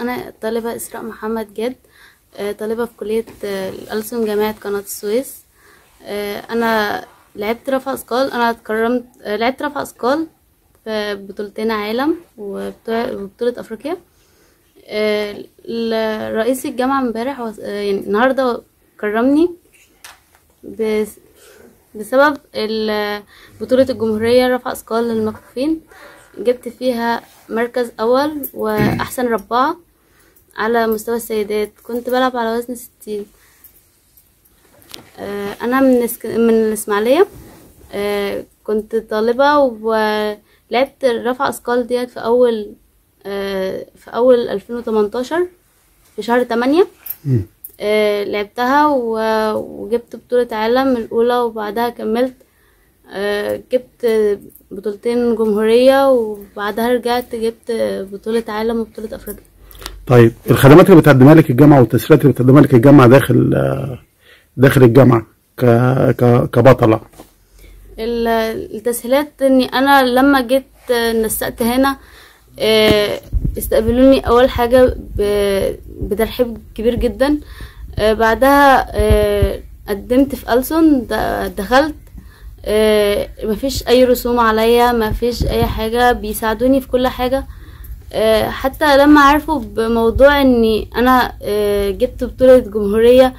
أنا طالبة إسراء محمد جاد آه، طالبة في كلية آه، الألسن جامعة قناة السويس. آه، أنا لعبت رفع أثقال أنا اتكرمت آه، لعبت رفع أثقال في بطولتين عالم آه، ال- رئيس الجامعة امبارح آه، يعني النهاردة كرمني بس- بسبب ال- بطولة الجمهورية رفع أثقال للمكفوفين. جبت فيها مركز أول وأحسن رباعة على مستوى السيدات. كنت بلعب على وزن ستين. آه، أنا من. من الإسماعيلية. آه، كنت طالبة ولعبت رفع أثقال ديت في أول آه، في أول ألفين وتمنتاشر في شهر تمانية. مم. آه، لعبتها و- وجبت بطولة عالم الأولى وبعدها كملت. جبت بطولتين جمهورية وبعدها رجعت جبت بطولة عالم وبطولة أفريقيا. طيب الخدمات اللي بتقدمها لك الجامعة والتسهيلات اللي بتقدمها لك الجامعة داخل داخل الجامعة. كبطلة؟ ال- التسهيلات إني أنا لما جيت نسقت هنا آه، استقبلوني أول حاجة ب- بترحيب كبير جدا. آه، بعدها آه، قدمت في ألسن د- دخلت. مفيش أي رسوم عليا مفيش أي حاجة بيساعدوني في كل حاجة. آه، حتى لما عرفوا بموضوع إني أنا آه، جبت بطولة جمهورية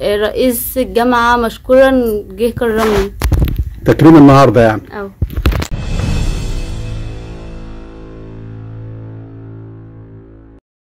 آه، رئيس الجامعة مشكورا جه كرمني. تكريم النهارده يعني. أو.